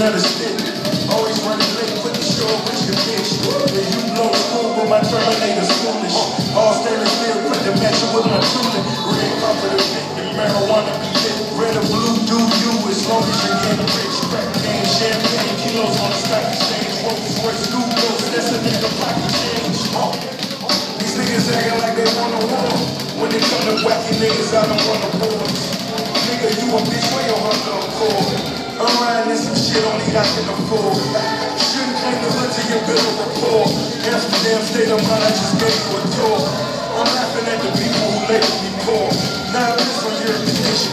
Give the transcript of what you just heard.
another stick. Always running late, the show with your bitch. Yeah, you blow school, but my Terminator's foolish. Uh, all stainless steel, put the match with my tooling. Red fit, and marijuana be lit. Red or blue, do you, as long as you get rich. Crack game, champagne, kilos on the stock exchange. Rolls Royce, Google, that's a nigga pocket change. Oh. Uh, these niggas acting like they want a war. When they come to wacky niggas, I don't want a boys. Nigga, you a bitch, where your hunger a core? Shit only I can afford. Shouldn't claim the hood to your bill of rapport. Amsterdam state of mind, I just gave you a tour. I'm laughing at the people who label me poor. Now this from your position,